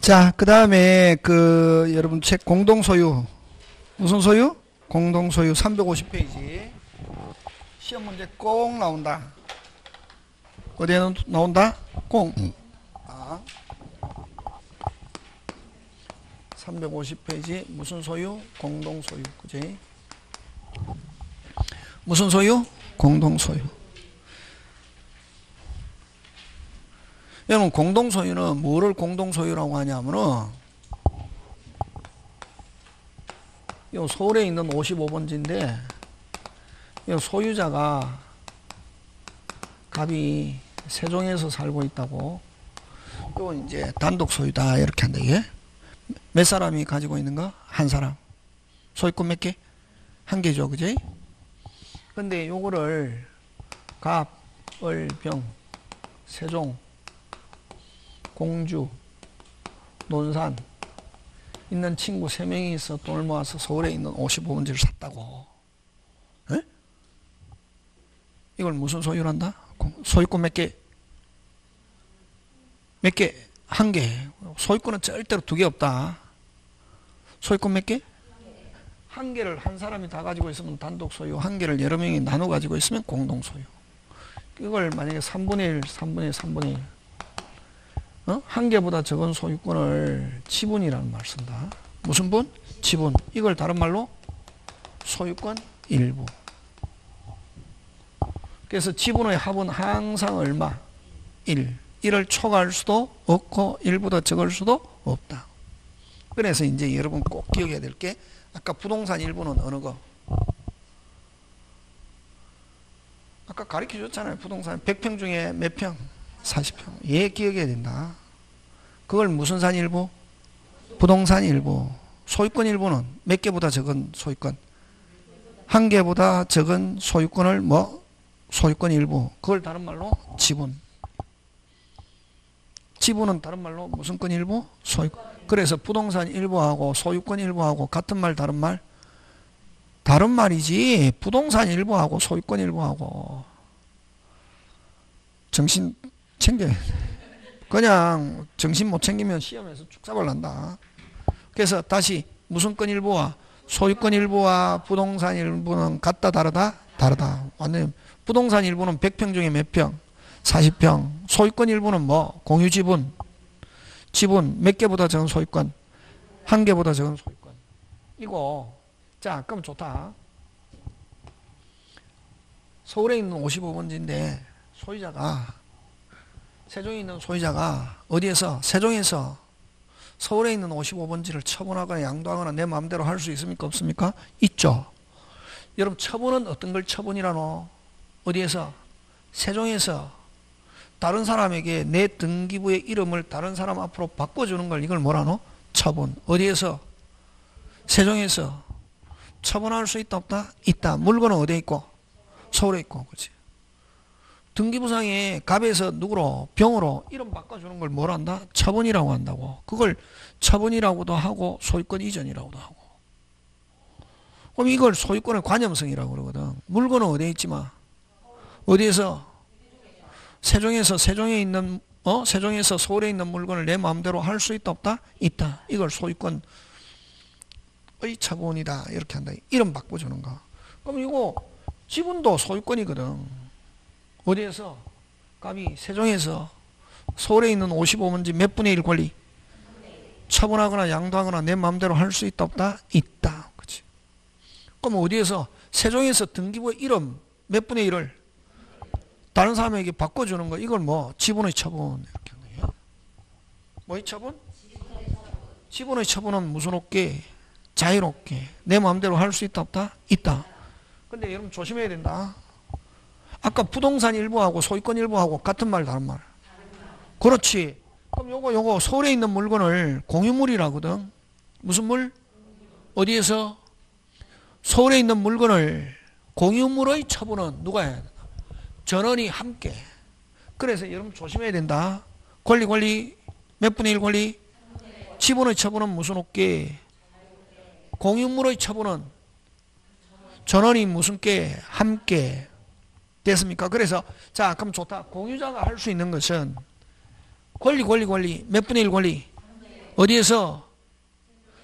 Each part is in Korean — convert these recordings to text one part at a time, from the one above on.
자, 그 다음에 그 여러분 책 공동 소유 무슨 소유? 공동 소유 350페이지 시험 문제 꼭 나온다. 어디에 나- 나온다? 공. 아. 350페이지 무슨 소유? 공동 소유. 그지? 무슨 소유? 공동 소유. 여러분 공동소유는 뭐를 공동소유라고 하냐면은 요 서울에 있는 55번지인데 요 소유자가 갑이 세종에서 살고 있다고 요 이제 단독 소유다 이렇게 한다 이게 몇 사람이 가지고 있는가 한 사람 소유권 몇 개? 한 개죠 그지? 근데 요거를 갑, 을, 병, 세종 공주, 논산 있는 친구 3명이 있어 돈을 모아서 서울에 있는 55번지를 샀다고. 에? 이걸 무슨 소유란다? 소유권 몇 개? 몇 개? 한 개. 소유권은 절대로 두 개 없다. 소유권 몇 개? 한 개를 한 사람이 다 가지고 있으면 단독 소유, 한 개를 여러 명이 나눠 가지고 있으면 공동 소유. 이걸 만약에 3분의 1, 3분의 1, 3분의 1. 어? 한 개보다 적은 소유권을 지분이라는 말 쓴다. 무슨 분? 지분. 이걸 다른 말로 소유권 일부. 그래서 지분의 합은 항상 얼마? 1. 1을 초과할 수도 없고 1보다 적을 수도 없다. 그래서 이제 여러분 꼭 기억해야 될 게 아까 부동산 일부는 어느 거? 아까 가르쳐 줬잖아요. 부동산 100평 중에 몇 평? 40평. 얘 기억해야 된다. 그걸 무슨 산 일부? 부동산 일부. 소유권 일부는 몇 개보다 적은 소유권? 한 개보다 적은 소유권을 뭐? 소유권 일부. 그걸 다른 말로 지분. 지분은 다른 말로 무슨 권 일부? 소유권. 그래서 부동산 일부하고 소유권 일부하고 같은 말 다른 말? 다른 말이지. 부동산 일부하고 소유권 일부하고. 정신 챙겨야 돼. 그냥 정신 못 챙기면 시험에서 축사발 난다. 그래서 다시 무슨 권 일부와 소유권 일부와 부동산 일부는 같다 다르다? 다르다. 완전 부동산 일부는 100평 중에 몇 평? 40평. 소유권 일부는 뭐? 공유 지분. 지분 몇 개보다 적은 소유권? 한 개보다 적은 소유권. 이거 자, 그럼 좋다. 서울에 있는 55번지인데 소유자가 세종에 있는 소유자가 어디에서 세종에서 서울에 있는 55번지를 처분하거나 양도하거나 내 마음대로 할 수 있습니까 없습니까? 있죠. 여러분 처분은 어떤 걸 처분이라노? 어디에서? 세종에서 다른 사람에게 내 등기부의 이름을 다른 사람 앞으로 바꿔주는 걸 이걸 뭐라노? 처분. 어디에서? 세종에서 처분할 수 있다 없다? 있다. 물건은 어디에 있고? 서울에 있고. 그렇지. 등기부상에 갑에서 누구로 병으로 이름 바꿔주는 걸 뭘 한다? 처분이라고 한다고. 그걸 처분이라고도 하고 소유권 이전이라고도 하고. 그럼 이걸 소유권의 관념성이라고 그러거든. 물건은 어디에 있지만 어디에서 세종에서 세종에 있는 어 세종에서 서울에 있는 물건을 내 마음대로 할 수 있다 없다? 있다. 이걸 소유권의 처분이다 이렇게 한다. 이름 바꿔주는 거. 그럼 이거 지분도 소유권이거든. 어디에서? 갑이 세종에서 서울에 있는 55문지 몇 분의 1 권리? 처분하거나 양도하거나 내 마음대로 할 수 있다 없다? 있다. 그치? 그럼 어디에서? 세종에서 등기부 이름 몇 분의 1을 다른 사람에게 바꿔주는 거 이걸 뭐 지분의 처분 이렇게 하는 거예요. 뭐의 처분? 지분의 처분은 무슨 없게 자유롭게 내 마음대로 할 수 있다 없다? 있다. 근데 여러분 조심해야 된다. 아까 부동산 일부하고 소유권 일부하고 같은 말 다른 말. 그렇지. 그럼 요거 요거 서울에 있는 물건을 공유물이라거든. 무슨 물? 어디에서? 서울에 있는 물건을 공유물의 처분은 누가 해야 된다? 전원이 함께. 그래서 여러분 조심해야 된다. 권리 권리 몇 분의 1 권리? 지분의 처분은 무슨 없게? 공유물의 처분은 전원이 무슨 게? 함께. 됐습니까? 그래서 자 그럼 좋다. 공유자가 할 수 있는 것은 권리 권리 권리 몇 분의 1 권리? 어디에서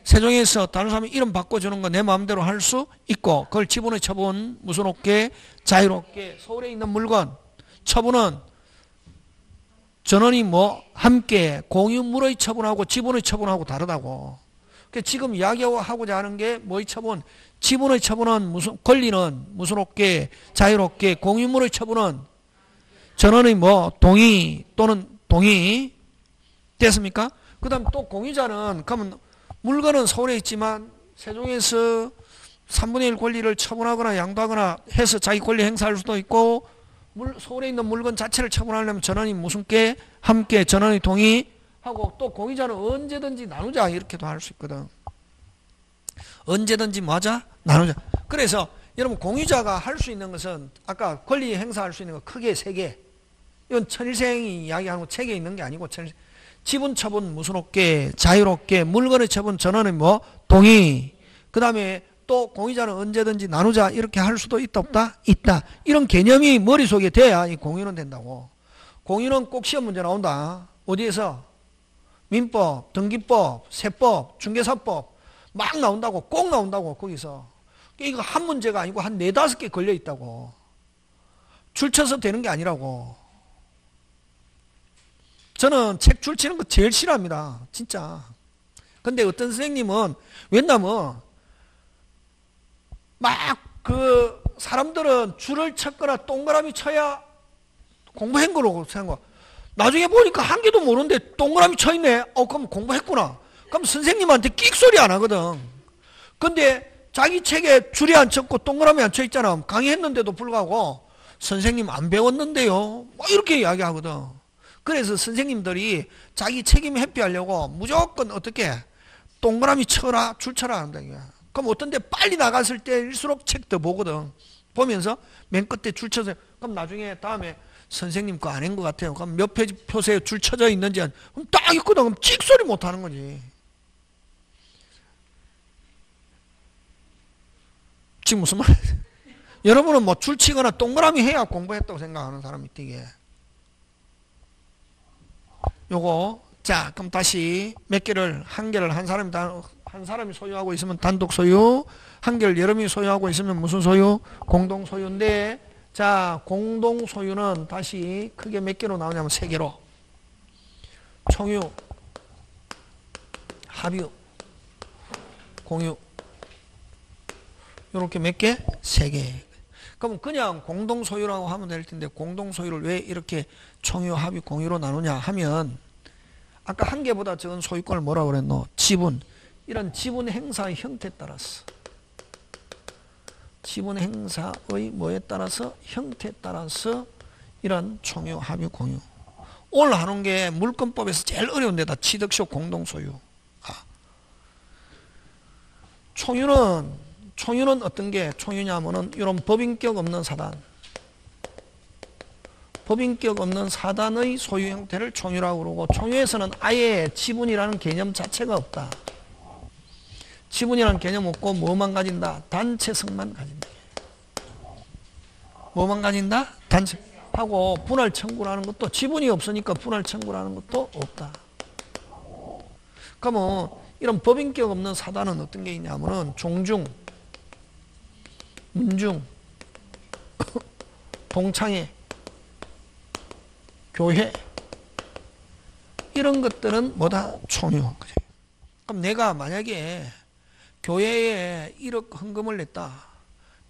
세종에서 다른 사람이 이름 바꿔주는 거 내 마음대로 할 수 있고 그걸 지분의 처분 무슨 없게 자유롭게 서울에 있는 물건 처분은 전원이 뭐 함께 공유물의 처분하고 지분의 처분하고 다르다고. 그 지금 이야기하고자 하는 게 뭐의 처분? 지분의 처분은 무슨 권리는 무슨 없게 자유롭게 공유물의 처분은 전원의 뭐 동의 또는 동의 됐습니까? 그 다음 또 공유자는 그러면 물건은 서울에 있지만 세종에서 3분의 1 권리를 처분하거나 양도하거나 해서 자기 권리 행사할 수도 있고 물, 서울에 있는 물건 자체를 처분하려면 전원이 무슨 께 함께 전원이 동의 하고 또 공유자는 언제든지 나누자 이렇게도 할 수 있거든. 언제든지 뭐하자? 나누자. 그래서 여러분 공유자가 할 수 있는 것은 아까 권리 행사할 수 있는 거 크게 세 개. 이건 천일생이 이야기하는 거 책에 있는 게 아니고 천일생. 지분 처분 무슨 없게 자유롭게 물건의 처분 전원의 뭐 동의. 그 다음에 또 공유자는 언제든지 나누자 이렇게 할 수도 있다 없다 있다 이런 개념이 머릿속에 돼야 이 공유는 된다고 공유는 꼭 시험 문제 나온다 어디에서 민법 등기법 세법 중개사법 막 나온다고 꼭 나온다고 거기서. 이거 한 문제가 아니고 한 네다섯 개 걸려 있다고. 줄 쳐서 되는 게 아니라고. 저는 책 줄 치는 거 제일 싫어합니다 진짜. 근데 어떤 선생님은 왜냐면 막 그 사람들은 줄을 쳤거나 동그라미 쳐야 공부한 거라고 생각. 나중에 보니까 한 개도 모르는데 동그라미 쳐 있네. 어, 그럼 공부했구나. 그럼 선생님한테 끽소리 안 하거든. 근데 자기 책에 줄이 안 쳤고 동그라미 안 쳐 있잖아. 강의했는데도 불구하고 선생님 안 배웠는데요. 뭐 이렇게 이야기하거든. 그래서 선생님들이 자기 책임 회피하려고 무조건 어떻게 동그라미 쳐라, 줄 쳐라 한다. 그럼 어떤 데 빨리 나갔을 때일수록 책 더 보거든. 보면서 맨 끝에 줄 쳐서 그럼 나중에 다음에 선생님 거 아닌 것 같아요. 그럼 몇 페이지 표세에 줄 쳐져 있는지 그럼 딱 있거든. 그럼 찍 소리 못 하는 거지. 지금 무슨 말? 여러분은 뭐 줄 치거나 동그라미 해야 공부했다고 생각하는 사람이 되게. 요거 자 그럼 다시 몇 개를 한 개를 한 사람이 다 한 사람이 소유하고 있으면 단독 소유, 한결 여러분이 소유하고 있으면 무슨 소유? 공동 소유인데 자 공동 소유는 다시 크게 몇 개로 나오냐면 세 개로 총유, 합유, 공유 이렇게 몇 개? 세 개. 그럼 그냥 공동 소유라고 하면 될 텐데 공동 소유를 왜 이렇게 총유, 합유, 공유로 나누냐 하면 아까 한 개보다 적은 소유권을 뭐라고 그랬노? 지분. 이런 지분 행사의 형태에 따라서 지분 행사의 뭐에 따라서 형태에 따라서 이런 총유, 합유, 공유 오늘 하는 게 물권법에서 제일 어려운 데다 취득쇼 공동소유 아. 총유는 총유는 어떤 게 총유냐면은 이런 법인격 없는 사단 법인격 없는 사단의 소유 형태를 총유라고 그러고 총유에서는 아예 지분이라는 개념 자체가 없다. 지분이라는 개념 없고 뭐만 가진다? 단체성만 가진다. 뭐만 가진다? 단체. 하고 분할 청구라는 것도 지분이 없으니까 분할 청구라는 것도 없다. 그러면 이런 법인격 없는 사단은 어떤 게 있냐면은 종중, 문중, 동창회, 교회 이런 것들은 뭐다? 총유. 그럼 내가 만약에 교회에 1억 헌금을 냈다.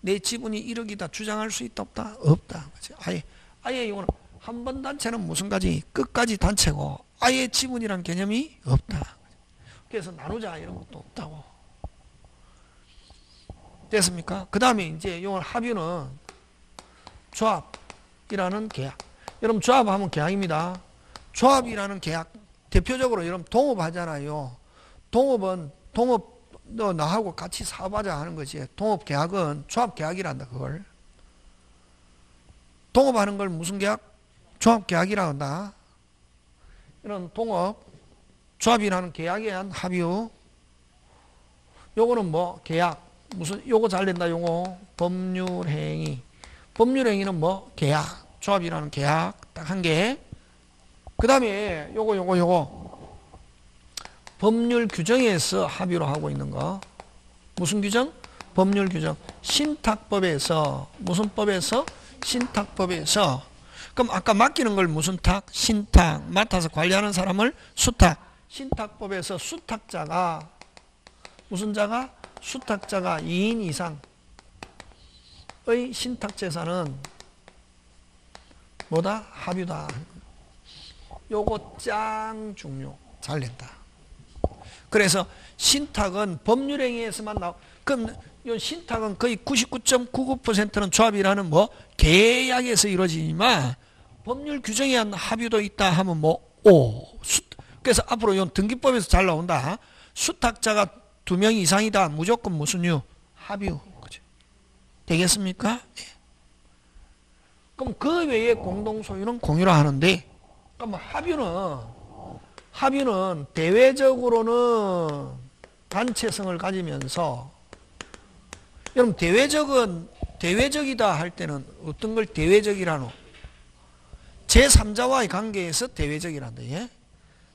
내 지분이 1억이다 주장할 수 있다 없다? 없다. 아예 아예 이거는 한 번 단체는 무슨 가지 끝까지 단체고 아예 지분이란 개념이 없다. 그래서 나누자 이런 것도 없다고. 됐습니까? 그 다음에 이제 이걸 합의는 조합이라는 계약. 여러분 조합하면 계약입니다. 조합이라는 계약 대표적으로 여러분 동업하잖아요. 동업은 동업 너 나하고 같이 사업하자 하는 거지. 동업계약은 조합계약이란다 그걸. 동업하는 걸 무슨 계약? 조합계약이라 한다. 이런 동업, 조합이라는 계약에 의한 합의. 요거는 뭐 계약. 무슨 요거 잘 된다 요거 법률 행위. 법률 행위는 뭐 계약. 조합이라는 계약 딱 한 개. 그 다음에 요거 요거 요거 법률 규정에서 합의로 하고 있는 거. 무슨 규정? 법률 규정. 신탁법에서 무슨 법에서? 신탁법에서 그럼 아까 맡기는 걸 무슨 탁? 신탁. 맡아서 관리하는 사람을 수탁. 신탁법에서 수탁자가 무슨 자가? 수탁자가 2인 이상의 신탁 재산은 뭐다? 합유다. 요거 짱 중요. 잘 낸다. 그래서 신탁은 법률행위에서만 나오. 그럼 이 신탁은 거의 99.99%는 조합이라는 뭐 계약에서 이루어지지만 법률 규정에 한 합의도 있다 하면 뭐 오. 그래서 앞으로 이 등기법에서 잘 나온다. 수탁자가 두 명 이상이다. 무조건 무슨 유? 합의. 그죠? 되겠습니까? 예. 그럼 그 외에 공동 소유는 공유라 하는데 그럼 합의는 합의는 대외적으로는 단체성을 가지면서 여러분 대외적은 대외적이다 할 때는 어떤 걸 대외적이라노? 제3자와의 관계에서 대외적이란다. 예?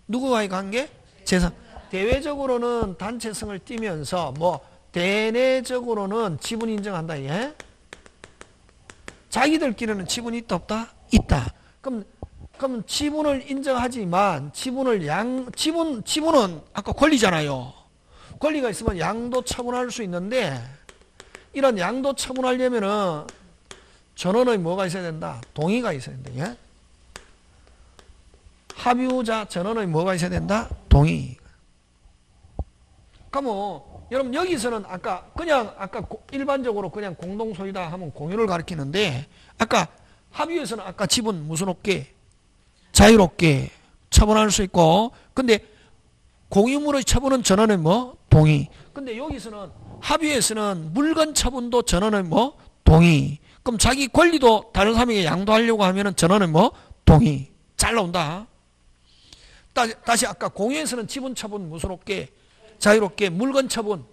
누구와의 관계? 제3 대외적으로는 단체성을 띠면서 뭐 대내적으로는 지분 인정한다. 예? 자기들끼리는 지분이 있다 없다? 있다. 그럼 그럼 지분을 인정하지만 지분을 양 지분 지분은 아까 권리잖아요. 권리가 있으면 양도 처분할 수 있는데 이런 양도 처분하려면은 전원의 뭐가 있어야 된다? 동의가 있어야 된다. 예? 합의자 전원의 뭐가 있어야 된다? 동의. 그러면 뭐, 여러분 여기서는 아까 그냥 아까 일반적으로 그냥 공동 소유다 하면 공유를 가리키는데 아까 합의에서는 아까 지분 무슨 없게 자유롭게 처분할 수 있고 근데 공유물의 처분은 전원의 뭐 동의. 근데 여기서는 합의에서는 물건 처분도 전원의 뭐 동의. 그럼 자기 권리도 다른 사람에게 양도하려고 하면은 전원의 뭐 동의. 잘 나온다. 다시, 다시 아까 공유에서는 지분 처분 무슨롭게 자유롭게 물건 처분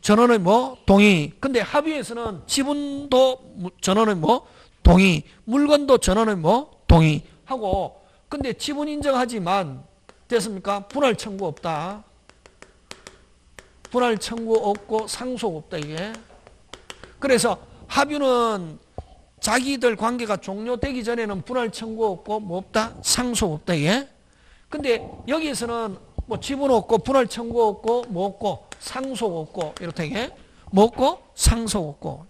전원의 뭐 동의. 근데 합의에서는 지분도 전원의 뭐 동의. 물건도 전원의 뭐 동의. 하고 근데 지분 인정하지만 됐습니까? 분할 청구 없다. 분할 청구 없고 상속 없다 이게. 그래서 합유는 자기들 관계가 종료되기 전에는 분할 청구 없고 뭐 없다? 상속 없다 이게. 근데 여기에서는 뭐 지분 없고 분할 청구 없고 뭐 없고 상속 없고 이렇다 이게. 뭐 없고 상속 없고.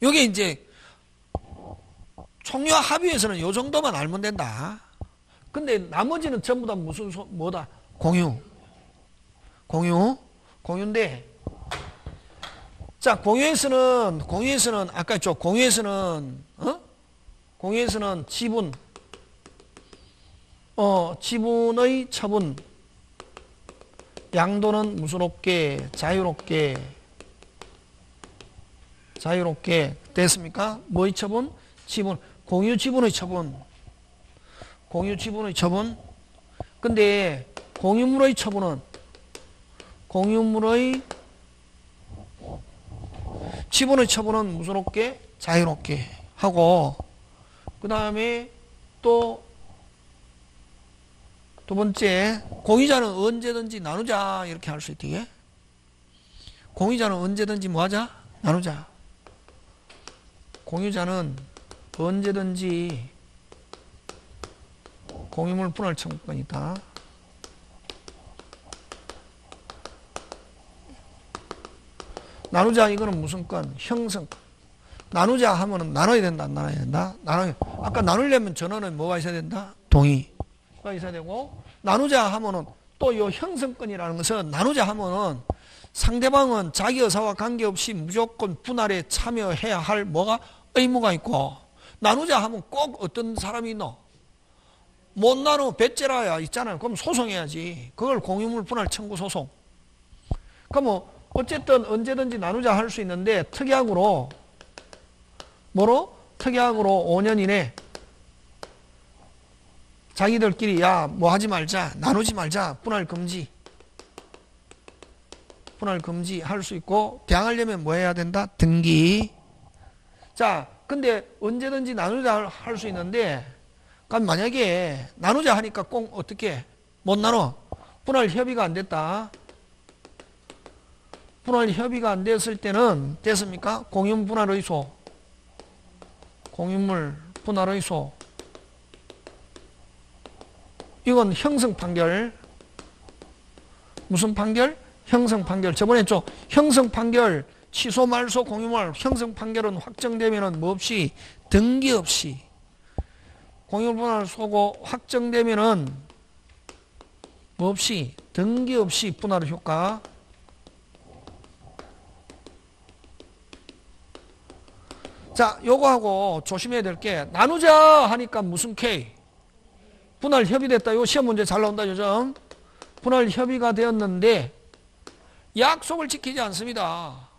요게 이제 총료 합의에서는 요 정도만 알면 된다. 근데 나머지는 전부 다 무슨 소, 뭐다? 공유. 공유. 공유인데 자, 공유에서는 공유에서는 아까 저 공유에서는 어? 공유에서는 지분 어, 지분의 처분 양도는 무슨롭게 자유롭게 자유롭게 됐습니까? 뭐의 처분? 지분 공유 지분의 처분. 공유 지분의 처분. 근데 공유물의 처분은 공유물의 지분의 처분은 무슨롭게 자유롭게 하고 그 다음에 또 두 번째 공유자는 언제든지 나누자 이렇게 할 수 있게 공유자는 언제든지 뭐하자 나누자 공유자는 언제든지 공유물 분할 청구권이 있다. 나누자 이거는 무슨 건? 형성. 나누자 하면은 나눠야 된다, 안 나눠야 된다? 나눠 아까 나누려면 전원은 뭐가 있어야 된다? 동의가 있어야 되고, 나누자 하면은 또이 형성권이라는 것은 나누자 하면은 상대방은 자기 의사와 관계없이 무조건 분할에 참여해야 할 뭐가 의무가 있고, 나누자 하면 꼭 어떤 사람이 있노? 못 나누 배째라야 있잖아요. 그럼 소송해야지. 그걸 공유물 분할 청구 소송. 그럼 뭐 어쨌든 언제든지 나누자 할 수 있는데 특약으로 뭐로? 특약으로 5년 이내 자기들끼리 야 뭐 하지 말자 나누지 말자 분할 금지 분할 금지 할 수 있고 대항하려면 뭐 해야 된다? 등기 자 근데 언제든지 나누자 할 수 있는데 그럼 만약에 나누자 하니까 꼭 어떻게 못 나눠. 분할 협의가 안 됐다. 분할 협의가 안 됐을 때는 됐습니까? 공유 분할 의소. 공유물 분할 의소. 이건 형성 판결. 무슨 판결? 형성 판결. 저번에 좀 형성 판결 취소 말소 공유물 형성 판결은 확정되면은 뭐 없이 등기 없이 공유물 분할 소고 확정되면은 뭐 없이 등기 없이 분할 효과 자 요거하고 조심해야 될 게 나누자 하니까 무슨 K? 분할 협의됐다. 요 시험 문제 잘 나온다 요즘. 분할 협의가 되었는데 약속을 지키지 않습니다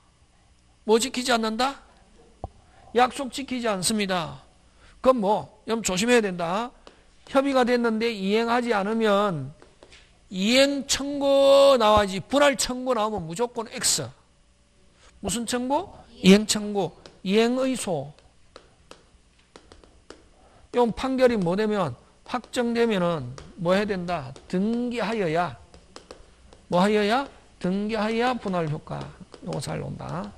뭐 지키지 않는다? 약속 지키지 않습니다. 그럼 뭐 여러분 조심해야 된다. 협의가 됐는데 이행하지 않으면 이행 청구 나와야지. 분할 청구 나오면 무조건 X. 무슨 청구? 이행 청구. 이행의소. 이 판결이 뭐 되면 확정되면은 뭐 해야 된다? 등기하여야. 뭐 하여야? 등기하여야 분할 효과 요거 잘 논다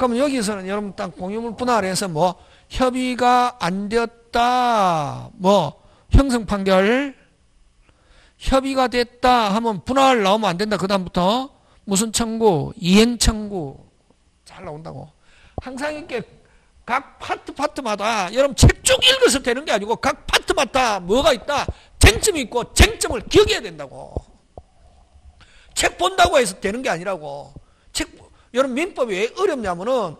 그럼 여기서는 여러분 딱 공유물 분할해서 뭐 협의가 안 되었다 뭐 형성 판결 협의가 됐다 하면 분할 나오면 안 된다 그 다음부터 무슨 청구 이행 청구 잘 나온다고. 항상 이렇게 각 파트 파트마다 여러분 책 쭉 읽어서 되는 게 아니고 각 파트마다 뭐가 있다 쟁점이 있고 쟁점을 기억해야 된다고. 책 본다고 해서 되는 게 아니라고. 책 여러분 민법이 왜 어렵냐면은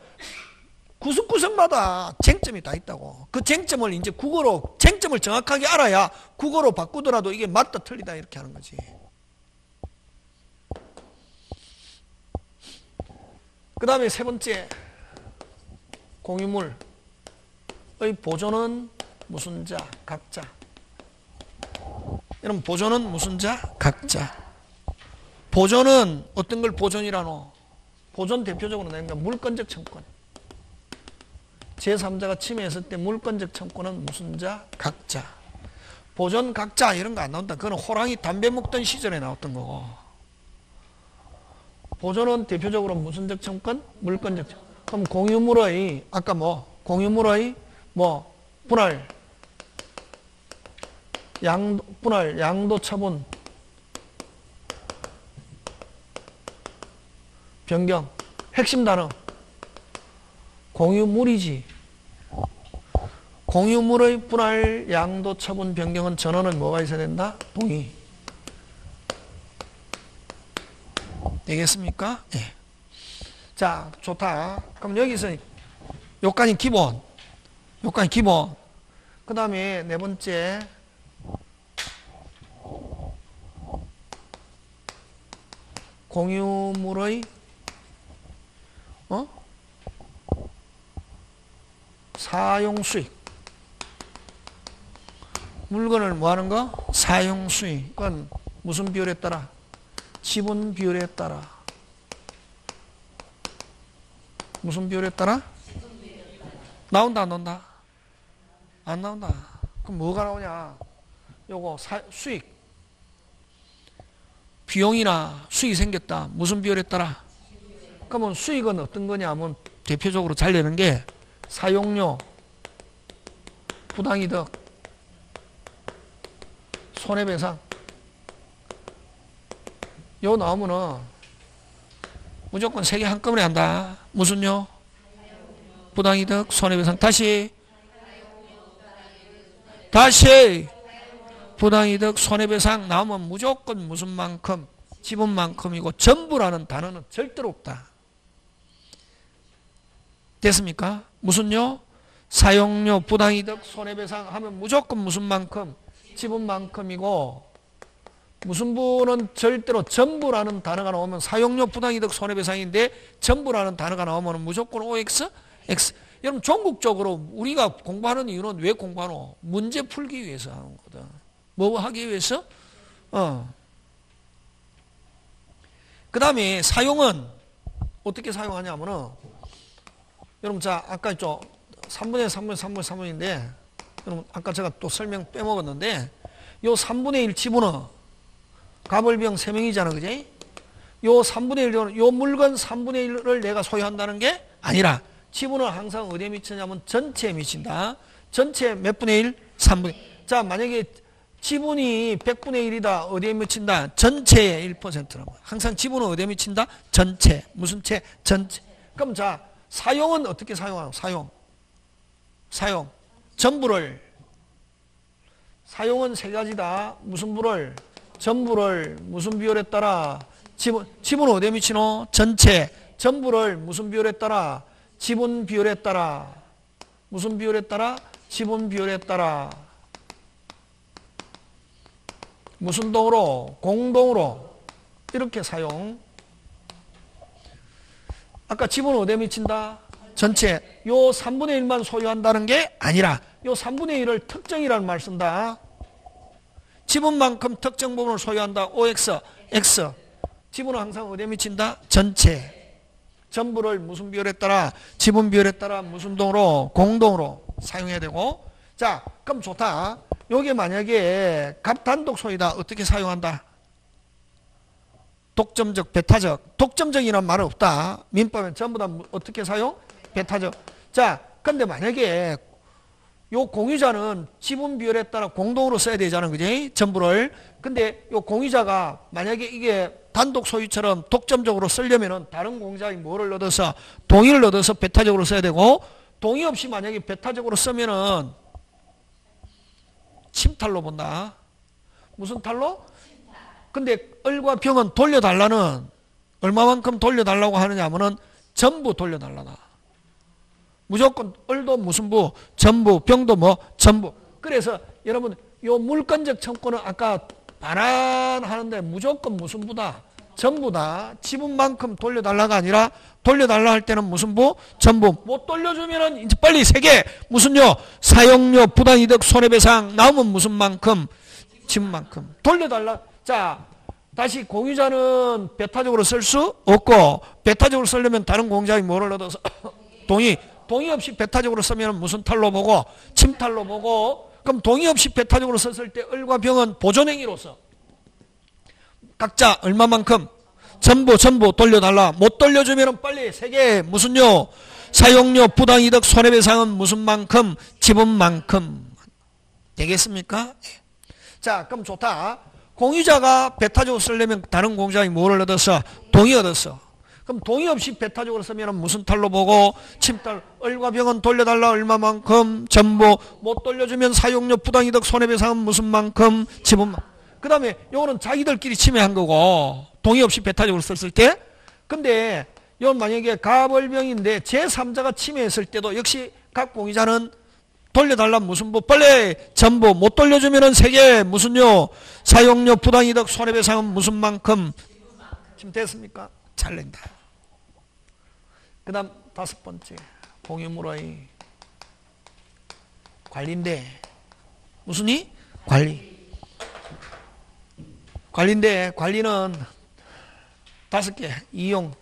구석구석마다 쟁점이 다 있다고. 그 쟁점을 이제 국어로 쟁점을 정확하게 알아야 국어로 바꾸더라도 이게 맞다 틀리다 이렇게 하는 거지. 그 다음에 세 번째 공유물의 보존은 무슨 자? 각자. 여러분 보존은 무슨 자? 각자. 보존은 어떤 걸 보존이라노? 보존 대표적으로 게 물권적 청권. 제3자가 침해했을 때 물권적 청권은 무슨 자? 각자. 보존 각자 이런 거 안 나온다. 그거는 호랑이 담배 먹던 시절에 나왔던 거고. 보존은 대표적으로 무슨적 청권? 물권적 청권. 그럼 공유물의 아까 뭐 공유물의 뭐 분할 양 분할 양도 처분 변경 핵심 단어 공유물이지 공유물의 분할 양도 처분 변경은 전원은 뭐가 있어야 된다? 동의 되겠습니까? 예. 자, 좋다. 그럼 여기서 요까지 기본. 요까지 기본. 그 다음에 네 번째. 공유물의 어? 사용 수익. 물건을 뭐 하는 거? 사용 수익. 그건 무슨 비율에 따라? 지분 비율에 따라 무슨 비율에 따라? 나온다 안 나온다? 안 나온다 그럼 뭐가 나오냐 요거 사, 수익 비용이나 수익이 생겼다 무슨 비율에 따라? 그러면 수익은 어떤 거냐 하면 대표적으로 잘 되는 게 사용료 부당이득 손해배상 요 나오면은 무조건 세 개 한꺼번에 한다. 무슨요? 부당이득, 손해배상. 다시. 다시. 부당이득, 손해배상 나오면 무조건 무슨 만큼, 지분만큼이고 전부라는 단어는 절대로 없다. 됐습니까? 무슨요? 사용료, 부당이득, 손해배상 하면 무조건 무슨 만큼, 지분만큼이고 무슨 부는 절대로 전부라는 단어가 나오면 사용료 부당이득 손해배상인데 전부라는 단어가 나오면 무조건 OX, X. 여러분 전국적으로 우리가 공부하는 이유는 왜 공부하노? 문제 풀기 위해서 하는 거거든. 뭐 하기 위해서? 어. 그 다음에 사용은 어떻게 사용하냐면은 여러분 자 아까 저 3분의 3분의 3분의 3분인데 여러분 아까 제가 또 설명 빼먹었는데 요 3분의 1 집어넣어. 가벌병 3명이잖아, 그지? 요 3분의 1, 요 물건 3분의 1을 내가 소유한다는 게 아니라 지분은 항상 어디에 미치냐면 전체에 미친다. 전체 몇 분의 1? 3분의 1. 자, 만약에 지분이 100분의 1이다. 어디에 미친다? 전체의 1%라고. 항상 지분은 어디에 미친다? 전체. 무슨 채? 전체. 그럼 자, 사용은 어떻게 사용하노? 사용. 사용. 전부를. 사용은 세 가지다. 무슨 부를? 전부를 무슨 비율에 따라 지분, 지분은 어디에 미치노? 전체. 전부를 무슨 비율에 따라? 지분 비율에 따라. 무슨 비율에 따라? 지분 비율에 따라. 무슨 동으로? 공동으로. 이렇게 사용. 아까 지분은 어디에 미친다? 전체. 요 3분의 1만 소유한다는 게 아니라 요 3분의 1을 특정이라는 말 쓴다. 지분만큼 특정 부분을 소유한다. OX, X. 지분은 항상 어디에 미친다? 전체. 전부를 무슨 비율에 따라 지분 비율에 따라 무슨 동으로 공동으로 사용해야 되고 자 그럼 좋다 요게 만약에 갑 단독 소유다 어떻게 사용한다 독점적 배타적. 독점적이란 말은 없다. 민법에 전부 다 어떻게 사용? 배타적. 자 근데 만약에 요 공유자는 지분 비율에 따라 공동으로 써야 되잖아 그지? 전부를. 근데 요 공유자가 만약에 이게 단독 소유처럼 독점적으로 쓰려면은 다른 공자의 뭐를 얻어서 동의를 얻어서 배타적으로 써야 되고 동의 없이 만약에 배타적으로 쓰면은 침탈로 본다. 무슨 탈로? 근데 을과 병은 돌려달라는 얼마만큼 돌려달라고 하느냐 하면은 전부 돌려달라다. 무조건 을도 무슨 부, 전부, 병도 뭐, 전부. 그래서 여러분 요 물건적 청구는 아까 반환하는데 무조건 무슨 부다? 전부 다. 지분만큼 돌려달라가 아니라 돌려달라 할 때는 무슨 부? 전부. 못 돌려주면은 이제 빨리 세 개. 무슨요? 사용료, 부당이득, 손해배상 나오면 무슨 만큼? 지분만큼. 돌려달라. 자, 다시 공유자는 배타적으로 쓸 수 없고 배타적으로 쓰려면 다른 공자의 뭐를 얻어서 동의. 동의 없이 배타적으로 쓰면 무슨 탈로 보고 침탈로 보고 그럼 동의 없이 배타적으로 썼을 때 을과 병은 보존행위로서 각자 얼마만큼 전부 전부 돌려달라 못 돌려주면 빨리 세계 무슨요? 사용료 부당이득 손해배상은 무슨 만큼 지분만큼 되겠습니까? 자 그럼 좋다 공유자가 배타적으로 쓰려면 다른 공자이 뭐를 얻었어 동의 얻었어 그럼 동의 없이 배타적으로 쓰면 무슨 탈로 보고? 침탈 을과 병은 돌려달라. 얼마만큼? 전부 못 돌려주면 사용료 부당이득 손해배상은 무슨 만큼? 지분만. 그 다음에 요거는 자기들끼리 침해한 거고 동의 없이 배타적으로 썼을 때? 근데 이건 만약에 가벌병인데 제3자가 침해했을 때도 역시 각 공유자는 돌려달라 무슨 부 빨리 전부 못 돌려주면은 세계 무슨요 사용료 부당이득 손해배상은 무슨 만큼 지금 됐습니까? 잘 낸다. 그 다음 다섯 번째 공유물의 관리인데 무슨 이? 관리 관리인데 관리는 다섯 개 이용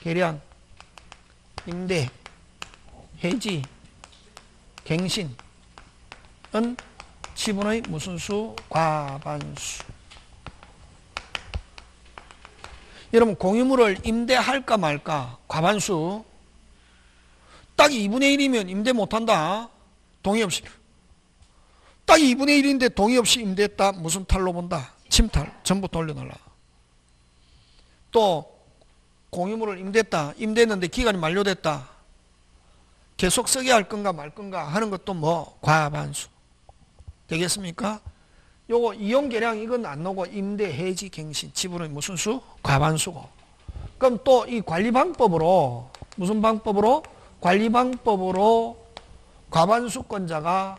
계량 임대 해지 갱신은 지분의 무슨 수? 과반수. 여러분 공유물을 임대할까 말까? 과반수. 딱 2분의 1이면 임대 못한다. 동의 없이. 딱 2분의 1인데 동의 없이 임대했다. 무슨 탈로 본다? 침탈. 전부 돌려달라. 또 공유물을 임대했다. 임대했는데 기간이 만료됐다 계속 쓰게 할 건가 말 건가 하는 것도 뭐 과반수 되겠습니까? 요거 이용 계량 이건 안 나오고 임대, 해지, 갱신, 지분의 무슨 수? 과반수고. 그럼 또 이 관리 방법으로 무슨 방법으로? 관리 방법으로 과반수권자가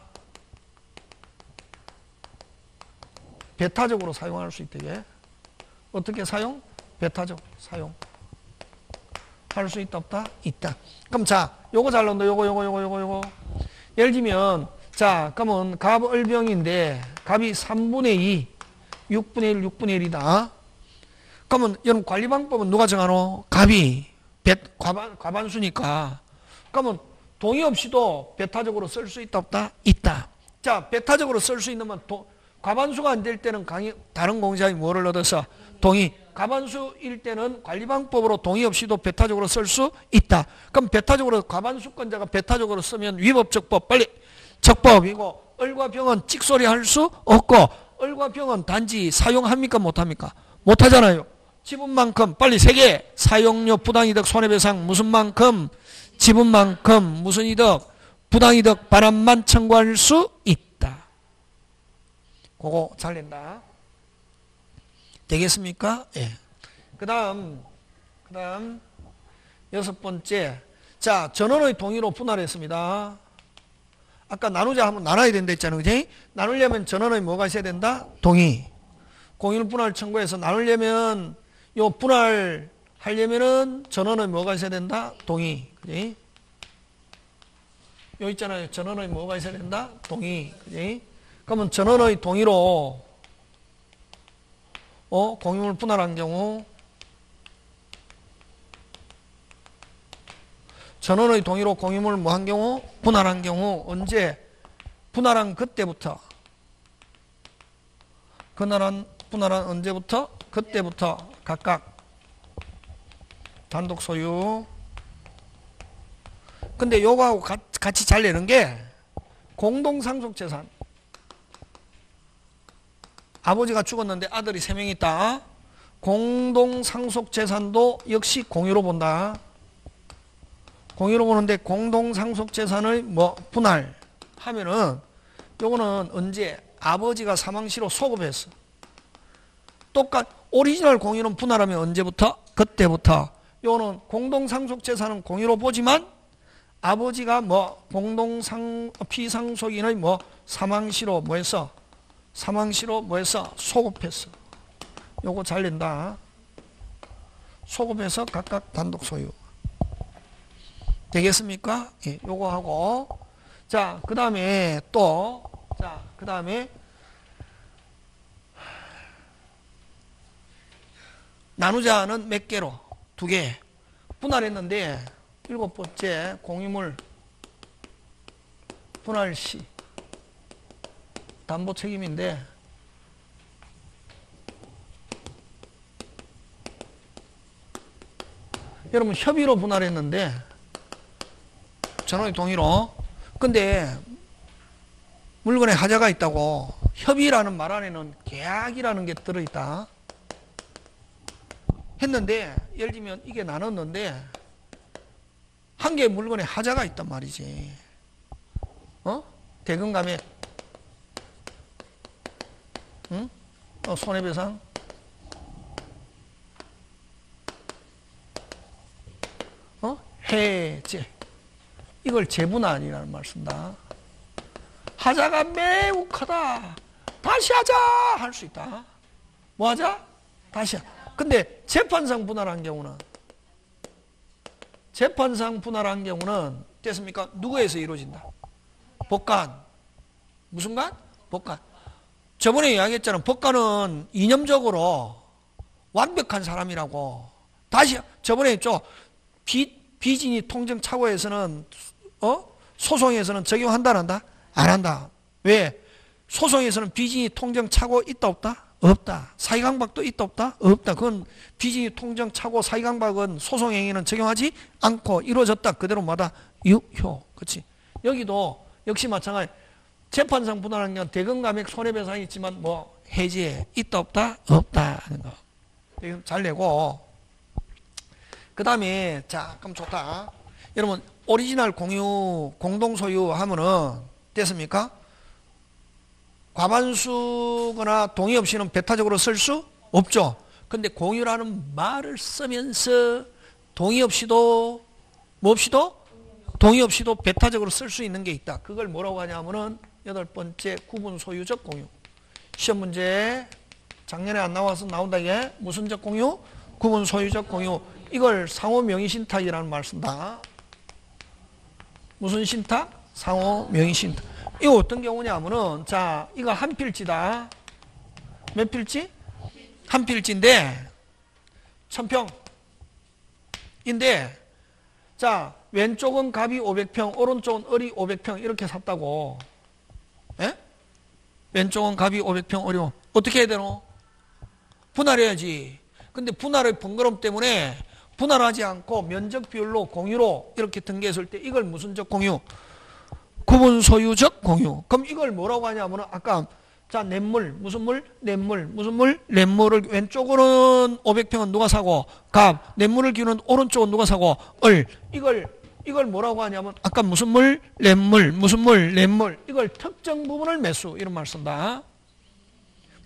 배타적으로 사용할 수 있게 어떻게 사용? 배타적 사용 할 수 있다 없다? 있다. 그럼 자, 요거 잘 나온다. 요거 요거 요거 요거 요거. 예를 들면 자, 그러면 갑을병인데 갑이 3분의 2, 6분의 1, 6분의 1이다. 그러면 여러분 관리 방법은 누가 정하노? 갑이 배, 과반, 과반수니까. 그러면 동의 없이도 배타적으로 쓸 수 있다 없다? 있다. 자, 배타적으로 쓸 수 있는 건 도, 과반수가 안 될 때는 강의, 다른 공사에 뭐를 얻어서 동의. 과반수일 때는 관리방법으로 동의 없이도 배타적으로 쓸 수 있다. 그럼 배타적으로 과반수권자가 배타적으로 쓰면 위법적법 빨리 적법이고 을과 병은 찍소리 할 수 없고 을과 병은 단지 사용합니까 못합니까? 못하잖아요. 지분만큼 빨리 세 개 사용료 부당이득 손해배상 무슨 만큼 지분만큼 무슨 이득 부당이득 반환만 청구할 수 있다. 그거 잘 낸다. 되겠습니까? 예. 그 다음, 그 다음, 여섯 번째. 자, 전원의 동의로 분할했습니다. 아까 나누자 하면 나눠야 된다 했잖아요. 그지? 나누려면 전원의 뭐가 있어야 된다? 동의. 공유 분할 청구해서 나누려면 요 분할 하려면은 전원의 뭐가 있어야 된다? 동의. 그지? 요 있잖아요. 전원의 뭐가 있어야 된다? 동의. 그지? 그러면 전원의 동의로 어, 공유물 분할한 경우 전원의 동의로 공유물 뭐 한 경우 분할한 경우 언제? 분할한 그때부터. 분할한 분할한 언제부터? 그때부터. 각각. 단독 소유. 근데 요거하고 같이 잘 내는 게 공동상속재산 아버지가 죽었는데 아들이 세 명 있다. 공동 상속 재산도 역시 공유로 본다. 공유로 보는데 공동 상속 재산을 뭐 분할 하면은 요거는 언제 아버지가 사망시로 소급했어. 똑같 오리지널 공유는 분할하면 언제부터? 그때부터. 요거는 공동 상속 재산은 공유로 보지만 아버지가 뭐 공동 상 피상속인의 뭐 사망시로 뭐 했어? 사망시로 뭐 했어? 소급했어. 요거 잘 낸다. 소급해서 각각 단독 소유. 되겠습니까? 예, 요거 하고 자, 그 다음에 또 자, 그 다음에 나누자는 몇 개로? 두 개. 분할했는데 일곱 번째 공유물 분할 시 담보 책임인데. 여러분 협의로 분할했는데. 전원의 동의로. 근데 물건에 하자가 있다고 협의라는 말 안에는 계약이라는 게 들어있다. 했는데 예를 들면 이게 나눴는데 한 개의 물건에 하자가 있단 말이지. 어? 대금감에 응? 어, 손해배상 어? 해제 이걸 재분할이라는 말 쓴다 하자가 매우 크다 다시 하자 할 수 있다 뭐 하자? 다시 하자 근데 재판상 분할한 경우는 재판상 분할한 경우는 됐습니까? 누구에서 이루어진다? 법관 무슨 관? 법관 저번에 이야기했잖아 법관은 이념적으로 완벽한 사람이라고 다시 저번에 했죠 비, 비진이 통정 착오에서는 어? 소송에서는 적용한다 안 한다? 안 한다 왜? 소송에서는 비진이 통정 착오 있다 없다? 없다. 사기강박도 있다 없다? 없다. 그건 비진이 통정 차고 사기강박은 소송행위는 적용하지 않고 이루어졌다. 그대로 마다 유효. 그렇지. 여기도 역시 마찬가지. 재판상 분할한 건 대금 감액 손해배상이 있지만 뭐 해지에 있다 없다? 없다 하는 거. 잘 내고 그 다음에 자 그럼 좋다. 여러분 오리지널 공유 공동 소유 하면은 됐습니까? 과반수거나 동의 없이는 배타적으로 쓸 수 없죠. 근데 공유라는 말을 쓰면서 동의 없이도 뭐 없이도 동의 없이도 배타적으로 쓸 수 있는 게 있다. 그걸 뭐라고 하냐면은 여덟 번째 구분 소유적 공유. 시험 문제 작년에 안 나와서 나온다 이게 무슨적 공유? 구분 소유적 공유. 이걸 상호 명의 신탁이라는 말 쓴다. 무슨 신탁? 상호 명의 신탁. 이거 어떤 경우냐면은 자 이거 한 필지다 몇 필지? 한 필지인데 천평인데 자 왼쪽은 갑이 500평 오른쪽은 을이 500평 이렇게 샀다고 예? 왼쪽은 갑이 500평 어려움. 어떻게 해야 되노? 분할해야지. 근데 분할의 번거로움 때문에 분할하지 않고 면적 비율로 공유로 이렇게 등기했을 때 이걸 무슨 적 공유? 구분 소유적 공유. 그럼 이걸 뭐라고 하냐면 아까 자 냇물 무슨 물? 냇물 무슨 물? 냇물을 왼쪽으로는 500평은 누가 사고 갑 냇물을 기우는 오른쪽은 누가 사고 을 이걸 이걸 뭐라고 하냐면 아까 무슨 물? 냇물 무슨 물? 냇물 이걸 특정 부분을 매수 이런 말 쓴다.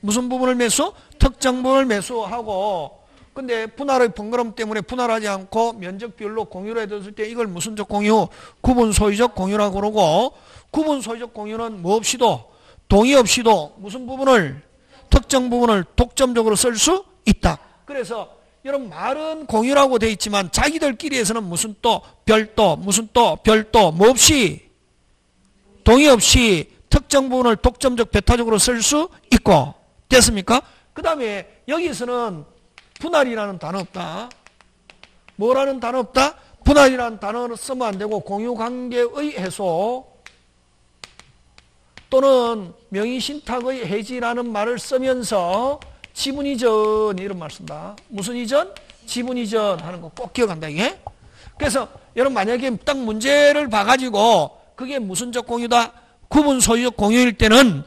무슨 부분을 매수? 특정 부분을 매수하고 근데 분할의 번거로움 때문에 분할하지 않고 면적 비율로 공유를 해뒀을 때 이걸 무슨 적 공유? 구분 소유적 공유라고 그러고 구분 소유적 공유는 뭐 없이도 동의 없이도 무슨 부분을 특정 부분을 독점적으로 쓸 수 있다. 그래서 여러분 말은 공유라고 돼 있지만 자기들끼리에서는 무슨 또 별도 무슨 또 별도 뭐 없이 동의 없이 특정 부분을 독점적 배타적으로 쓸 수 있고 됐습니까? 그 다음에 여기서는 분할이라는 단어 없다. 뭐라는 단어 없다? 분할이라는 단어를 쓰면 안 되고 공유관계의 해소 또는 명의신탁의 해지라는 말을 쓰면서 지분 이전 이런 말 쓴다. 무슨 이전? 지분 이전 하는 거 꼭 기억한다 이게. 그래서 여러분 만약에 딱 문제를 봐가지고 그게 무슨 적 공유다? 구분 소유적 공유일 때는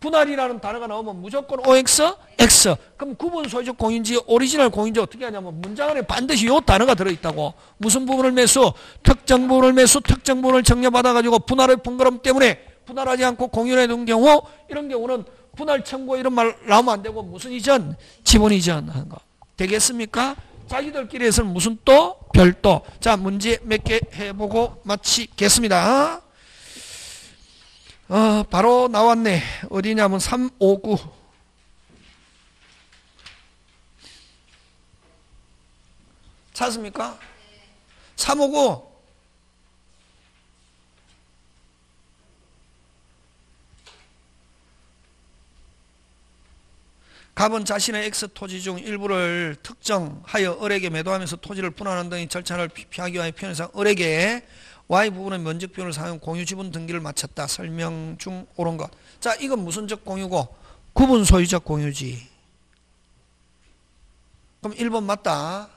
분할이라는 단어가 나오면 무조건 OX, X. 그럼 구분 소유적 공유인지 오리지널 공유인지 어떻게 하냐면 문장 안에 반드시 요 단어가 들어있다고. 무슨 부분을 매수? 특정 부분을 매수, 특정 부분을 증여받아가지고 분할의 번거로움 때문에 분할하지 않고 공유해 둔 경우 이런 경우는 분할 청구 이런 말 나오면 안 되고 무슨 이전? 지분 이전 하는 거. 되겠습니까? 자기들끼리 해서는 무슨 또? 별도. 자, 문제 몇 개 해보고 마치겠습니다. 어, 바로 나왔네. 어디냐면 359. 찾습니까? 359. 갑은 자신의 X 토지 중 일부를 특정하여 을에게 매도하면서 토지를 분할하는 등의 절차를 피하기 위하여 편의상 을에게 Y 부분의 면적 비율을 사용 공유 지분 등기를 마쳤다. 설명 중 옳은 것. 자, 이건 무슨적 공유고 구분 소유적 공유지. 그럼 1번 맞다.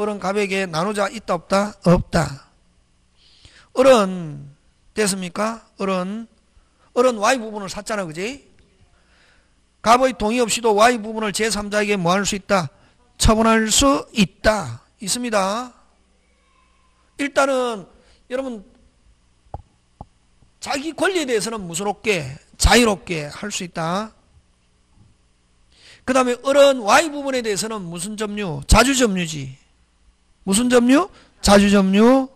을은 갑에게 나누자 있다 없다? 없다. 을은 됐습니까? 을은 을은 Y 부분을 샀잖아. 그지? 갑의 동의 없이도 Y 부분을 제3자에게 뭐 할 수 있다? 처분할 수 있다. 있습니다. 일단은 여러분 자기 권리에 대해서는 무서롭게 자유롭게 할 수 있다. 그 다음에 어른 Y 부분에 대해서는 무슨 점유? 자주 점유지. 무슨 점유? 자주 점유.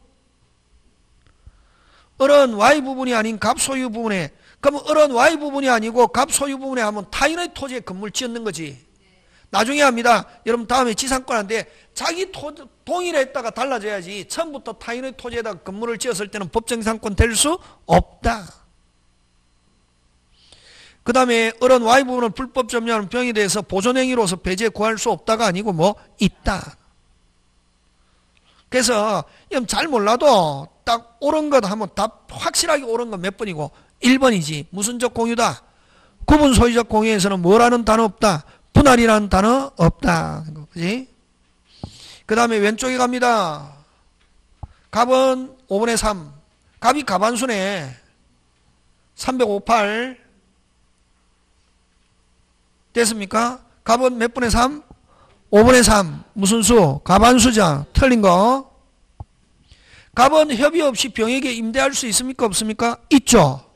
어른 Y 부분이 아닌 갑소유 부분에 그럼 어른 Y 부분이 아니고 갑 소유 부분에 하면 타인의 토지에 건물 지었는 거지. 나중에 합니다. 여러분 다음에 지상권한데 자기 토, 동일에 했다가 달라져야지 처음부터 타인의 토지에다 건물을 지었을 때는 법정상권 될 수 없다. 그 다음에 어른 Y 부분을 불법 점유하는 병에 대해서 보존행위로서 배제 구할 수 없다가 아니고 뭐 있다. 그래서 잘 몰라도 딱 옳은 것 하면 답 확실하게 옳은 건 몇 번이고 1번이지. 무슨적 공유다. 구분 소유적 공유에서는 뭐라는 단어 없다. 분할이라는 단어 없다. 그지? 그 다음에 왼쪽에 갑니다. 갑은 5분의 3. 갑이 가반수네. 358. 됐습니까? 갑은 몇 분의 3? 5분의 3. 무슨 수? 가반수자. 틀린 거. 갑은 협의 없이 병에게 임대할 수 있습니까? 없습니까? 있죠.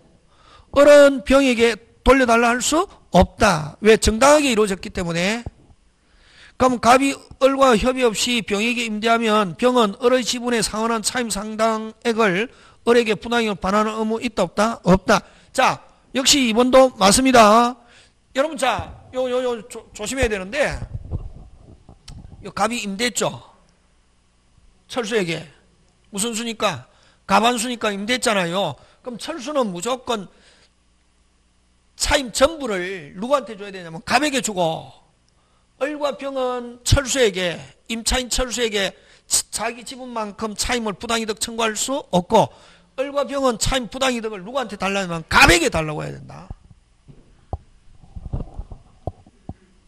어른 병에게 돌려달라 할 수 없다. 왜? 정당하게 이루어졌기 때문에. 그럼 갑이 을과 협의 없이 병에게 임대하면 병은 을의 지분에 상환한 차임 상당액을 을에게 분양을 반환하는 의무 있다 없다? 없다. 자, 역시 이번도 맞습니다. 여러분 자, 요 요 요 조심해야 되는데 요 갑이 임대했죠. 철수에게 무슨 수니까? 가반수니까 임대했잖아요. 그럼 철수는 무조건 차임 전부를 누구한테 줘야 되냐면 갑에게 주고 을과 병은 철수에게 임차인 철수에게 자기 지분만큼 차임을 부당이득 청구할 수 없고 을과 병은 차임 부당이득을 누구한테 달라면 갑에게 달라고 해야 된다.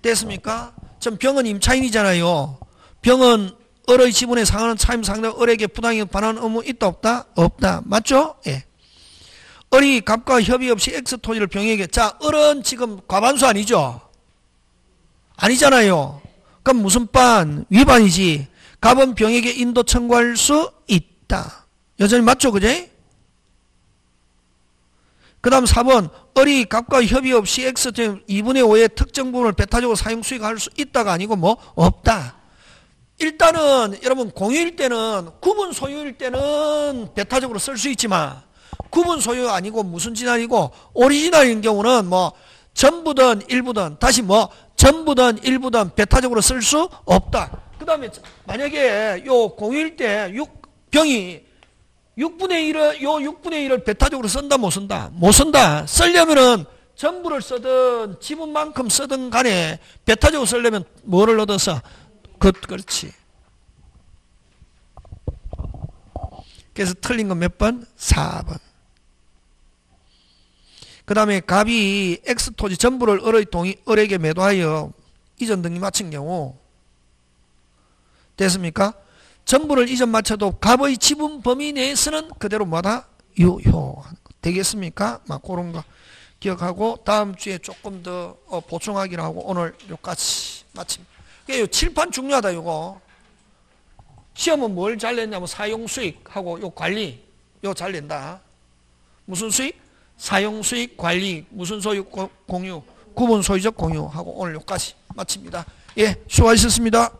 됐습니까? 전 병은 임차인이잖아요. 병은 을의 지분에 상하는 차임 상대 을에게 부당히 반환 의무 있다 없다? 없다. 맞죠? 예. 을이 갑과 협의 없이 X 토지를 병에게 자 을은 지금 과반수 아니죠? 아니잖아요. 그럼 무슨 반? 위반이지. 갑은 병에게 인도 청구할 수 있다. 여전히 맞죠? 그제? 그 다음 4번 을이 갑과 협의 없이 X 2분의 5의 특정 부분을 배타적으로 사용 수익할 수 있다가 아니고 뭐 없다. 일단은 여러분 공유일 때는 구분 소유일 때는 배타적으로 쓸 수 있지만 구분 소유 아니고 무슨 진아니고 오리지널인 경우는 뭐 전부든 일부든 다시 뭐 전부든 일부든 배타적으로 쓸 수 없다. 그 다음에 만약에 요 공유일 때 6, 병이 6분의 1을 요 6분의 1을 배타적으로 쓴다 못 쓴다? 못 쓴다. 쓰려면은 전부를 쓰든 지분만큼 쓰든 간에 배타적으로 쓰려면 뭐를 얻어서 그 그렇지 그래서 틀린 건 몇 번? 4번 그 다음에 갑이 X 토지 전부를 을의 동의, 을에게 매도하여 이전 등기 마친 경우 됐습니까? 전부를 이전 마쳐도 갑의 지분 범위 내에서는 그대로 뭐다? 유효. 되겠습니까? 막 그런 거 기억하고 다음 주에 조금 더 어, 보충하기로 하고 오늘 요까지 마칩니다. 요 칠판 중요하다 요거. 시험은 뭘 잘 냈냐면 사용 수익하고 요 관리 요 잘 낸다. 무슨 수익? 사용 수익 관리 무슨 소유 공유 구분 소유적 공유하고 오늘 요까지 마칩니다. 예, 수고하셨습니다.